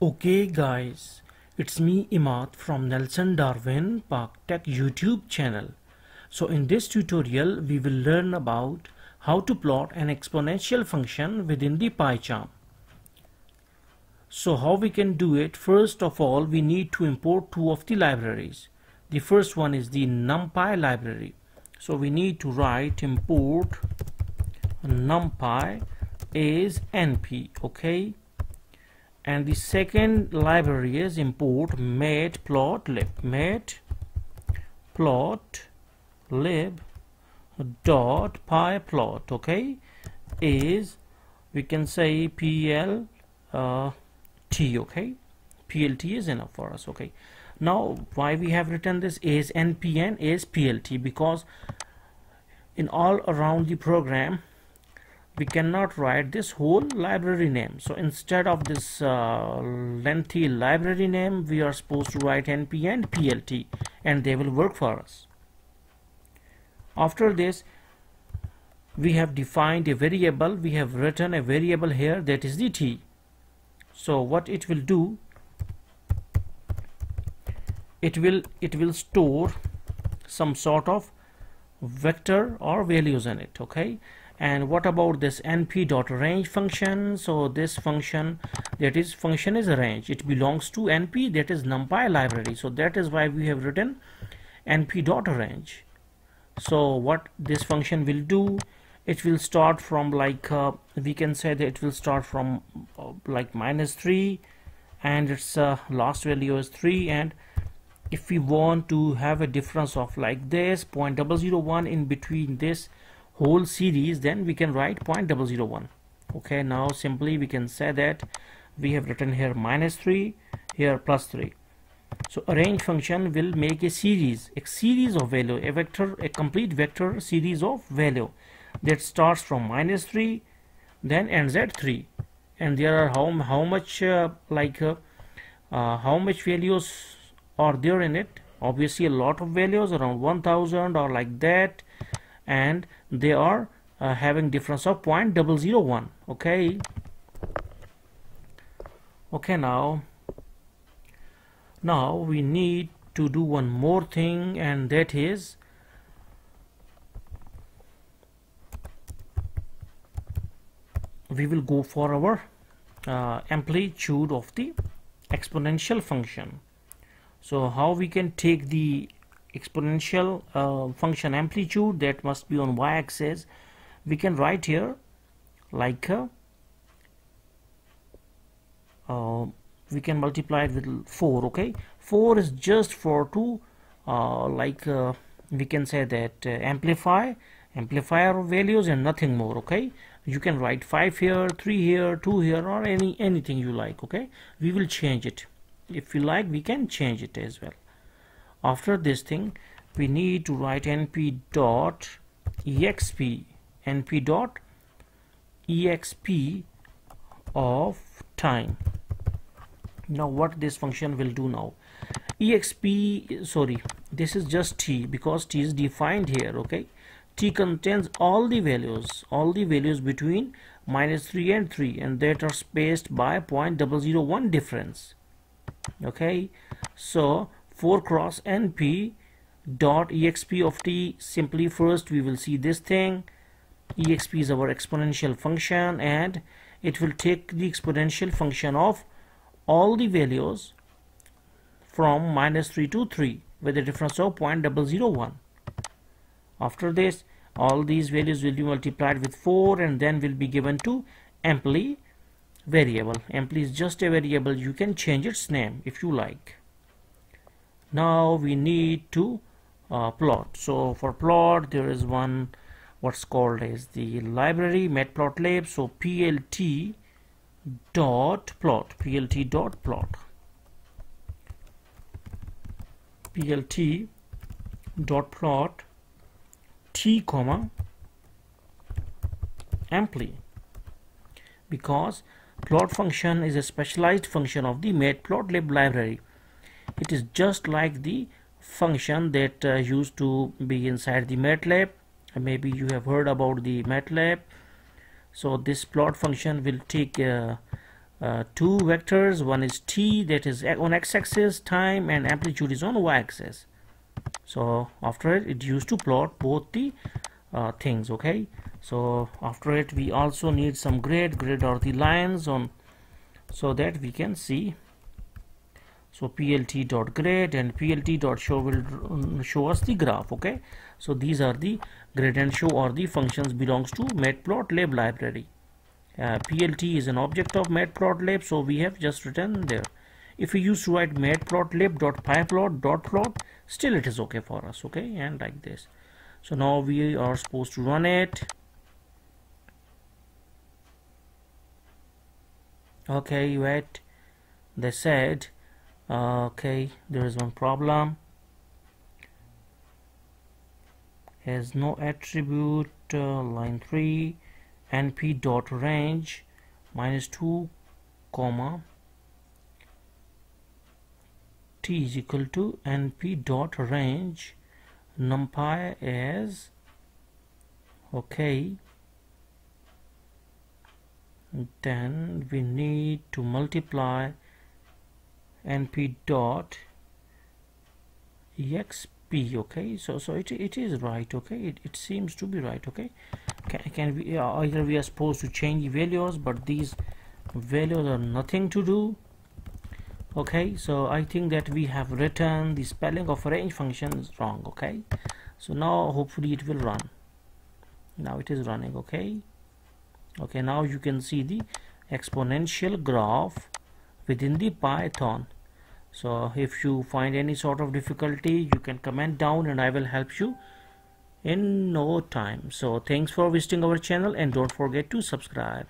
Okay guys, it's me Imad from Nelson Darwin Pak Tech YouTube channel. So in this tutorial we will learn about how to plot an exponential function within the PyCharm. So how we can do it, first of all we need to import two of the libraries. The first one is the NumPy library. So we need to write import NumPy is np okay and the second library is import matplotlib matplotlib dot pyplot okay is we can say pl uh, t okay. Plt is enough for us okay. Now why we have written this is npn is plt because in all around the program we cannot write this whole library name. So instead of this uh, lengthy library name we are supposed to write np and plt and they will work for us. After this we have defined a variable. We have written a variable here that is the t. So what it will do it will it will store some sort of vector or values in it okay and what about this np dot range function? So this function that is function is a range. It belongs to np that is numpy library. So that is why we have written np dot range. So what this function will do it will start from like uh, we can say that it will start from uh, like minus 3 and its uh, last value is 3 and if we want to have a difference of like this 0.001 in between this whole series then we can write 0.001 okay now simply we can say that we have written here minus 3 here plus 3 so arrange function will make a series a series of value a vector a complete vector series of value. That starts from minus 3 then ends at 3 and there are how, how much uh, like uh, uh, how much values are there in it? Obviously a lot of values around 1000 or like that and they are uh, having difference of 0.001 okay? Okay now now we need to do one more thing and that is we will go for our uh, amplitude of the exponential function. So how we can take the exponential uh, function amplitude that must be on y-axis. We can write here like uh, uh, we can multiply it with 4 okay? 4 is just for to uh, like uh, we can say that uh, amplify amplifier values and nothing more okay? You can write 5 here 3 here 2 here or any anything you like okay? We will change it. If you like we can change it as well after this thing we need to write np dot exp np dot exp of time. Now what this function will do now? Exp sorry this is just t because t is defined here okay? T contains all the values all the values between minus 3 and 3 and that are spaced by 0.001 difference okay? So 4 cross np dot exp of t. Simply first we will see this thing. Exp is our exponential function and it will take the exponential function of all the values from minus 3 to 3 with a difference of 0.001 after this all these values will be multiplied with 4 and then will be given to ampli variable. Ampli is just a variable. You can change its name if you like now we need to uh, plot. So for plot there is one what's called as the library matplotlib. So plt dot plot plt dot plot. Plt dot plot t comma ampli because plot function is a specialized function of the matplotlib library it is just like the function that uh, used to be inside the MATLAB. Maybe you have heard about the MATLAB. So this plot function will take uh, uh, two vectors. One is t that is on x-axis time and amplitude is on y-axis. So after it it used to plot both the uh, things okay? So after it we also need some grid grid or the lines on so that we can see so plt dot grid and plt dot show will um, show us the graph okay? So these are the grid and show or the functions belongs to matplotlib library. Uh, plt is an object of matplotlib so we have just written there. If we use to write matplotlib.pyplot.plot still it is okay for us okay? And like this. So now we are supposed to run it. Okay wait. They said okay there is one problem. Has no attribute uh, line 3 np dot range minus 2 comma t is equal to np dot range numpy is okay. Then we need to multiply np dot exp okay? So so it, it is right okay? It, it seems to be right okay? Can, can we uh, either we are supposed to change values but these values are nothing to do okay? So I think that we have written the spelling of range function is wrong okay? So now hopefully it will run. Now it is running okay? Okay now you can see the exponential graph within the python so if you find any sort of difficulty you can comment down and i will help you in no time. So thanks for visiting our channel and don't forget to subscribe